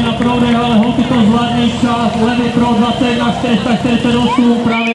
na proudech, ale holky to zvládne čas, levý pro 20 na 448, pravý.